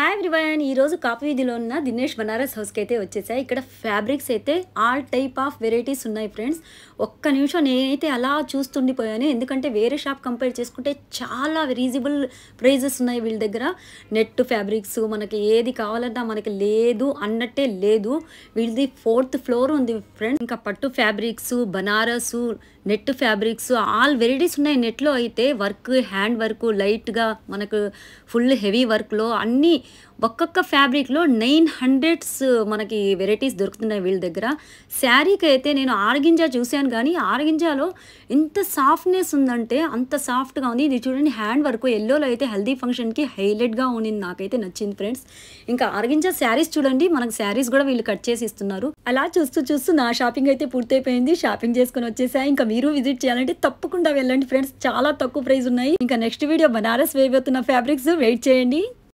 Hi everyone ఈ రోజు కాపు వీధిలో ఉన్న దినేష్ బనారస్ హౌస్కి అయితే వచ్చేసాయి. ఇక్కడ ఫ్యాబ్రిక్స్ అయితే ఆల్ టైప్ ఆఫ్ వెరైటీస్ ఉన్నాయి ఫ్రెండ్స్ ఒక్క నిమిషం నేనైతే అలా చూస్తుండిపోయాను. ఎందుకంటే వేరే షాప్ కంపేర్ చేసుకుంటే చాలా రీజనబుల్ ప్రైజెస్ ఉన్నాయి వీళ్ళ దగ్గర. నెట్ ఫ్యాబ్రిక్స్ మనకి ఏది కావాలన్నా మనకి లేదు అన్నట్టే లేదు. వీళ్ళది ఫోర్త్ ఫ్లోర్ ఉంది ఫ్రెండ్స్ ఇంకా పట్టు fabrics Banaras net fabrics all varieties ఉన్నాయి. నెట్లో అయితే వర్క్ హ్యాండ్ వర్క్ లైట్గా మనకు ఫుల్ హెవీ వర్క్లో అన్నీ ఒక్కొక్క ఫ్యాబ్రిక్లో నైన్ హండ్రెడ్స్ మనకి వెరైటీస్ దొరుకుతున్నాయి వీళ్ళ దగ్గర. శారీకి అయితే నేను ఆరగింజా చూశాను కానీ ఆరగింజాలో ఇంత సాఫ్ట్నెస్ ఉందంటే అంత సాఫ్ట్గా ఉంది. ఇది చూడండి హ్యాండ్ వర్క్ ఎల్లోలో అయితే హెల్దీ ఫంక్షన్కి హైలైట్గా ఉండింది నాకైతే నచ్చింది ఫ్రెండ్స్. ఇంకా ఆరగింజా శారీస్ చూడండి మనకు శారీస్ కూడా వీళ్ళు కట్ చేసి ఇస్తున్నారు. అలా చూస్తూ చూస్తూ నా షాపింగ్ అయితే పూర్తయిపోయింది. షాపింగ్ చేసుకుని వచ్చేసా. ఇంకా మీరు విజిట్ చేయాలంటే తప్పకుండా వెళ్ళండి ఫ్రెండ్స్. చాలా తక్కువ ప్రైస్ ఉన్నాయి. ఇంకా నెక్స్ట్ వీడియో బనారస్ వేయబోతున్న ఫ్యాబ్రిక్స్. వెయిట్ చేయండి.